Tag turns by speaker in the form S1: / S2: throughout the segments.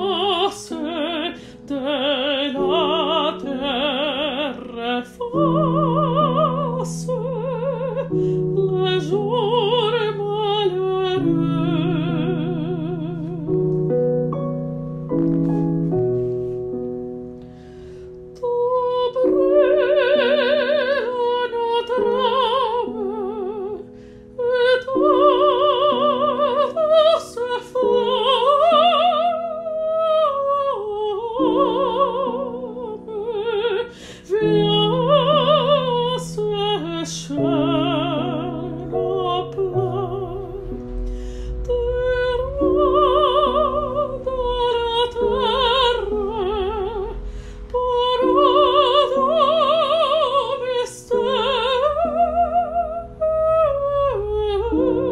S1: Awesome. Ooh.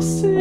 S1: Save